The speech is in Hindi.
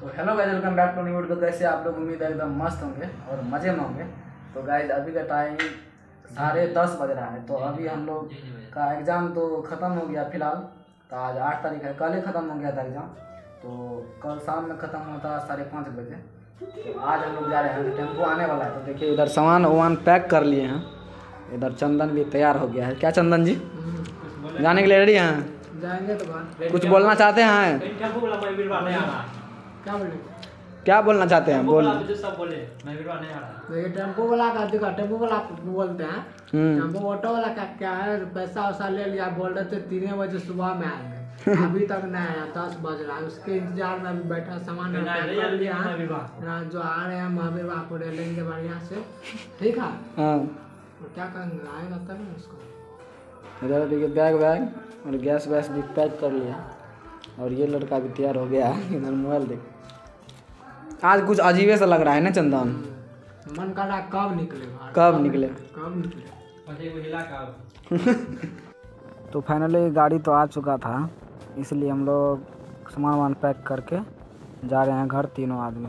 तो hello guys welcome back to new तो कैसे आप लोग उम्मीद है एकदम मस्त होंगे और मज़े में होंगे। तो गाइस अभी का टाइम साढ़े दस बज रहा है। तो अभी हम लोग का एग्ज़ाम तो ख़त्म हो गया फ़िलहाल। तो आज आठ तारीख है। कल ही ख़त्म हो गया था एग्ज़ाम तो कल शाम में ख़त्म हुआ था साढ़े पाँच बजे। तो आज हम लोग जा रहे हैं। टेंपो आने वाला है। तो देखिए इधर सामान वामान पैक कर लिए हैं। इधर चंदन भी तैयार हो गया है। क्या चंदन जी? जाने के लिए रेडी हैं? जाएँगे तो बाहर। कुछ बोलना चाहते हैं? क्या बोले क्या बोलना चाहते हैं? बोल। टेंपो वाला का देखा टेंपो वाला बोलते हैं। हम्म। टेंपो ऑटो वाला का क्या है? पैसा वैसा ले लिया बोल रहे थे तीन बजे सुबह में आएँगे अभी तक नहीं आया दस बज रहा है। उसके इंतज़ार में अभी बैठा सामान कर लिया जो आ रहे हैं महावीर को ले लेंगे बढ़िया से। ठीक है? हाँ। और क्या करेंगे आएगा तब ना उसको। इधर देखिए बैग वैग और गैस वैस भी पैक कर लिया। और ये लड़का भी तैयार हो गया है इधर मोबाइल देख। आज कुछ अजीबे सा लग रहा है ना चंदन? मन कर रहा कब निकले कब निकले? कब निकले? तो फाइनली गाड़ी तो आ चुका था इसलिए हम लोग सामान वामान पैक करके जा रहे हैं घर तीनों आदमी।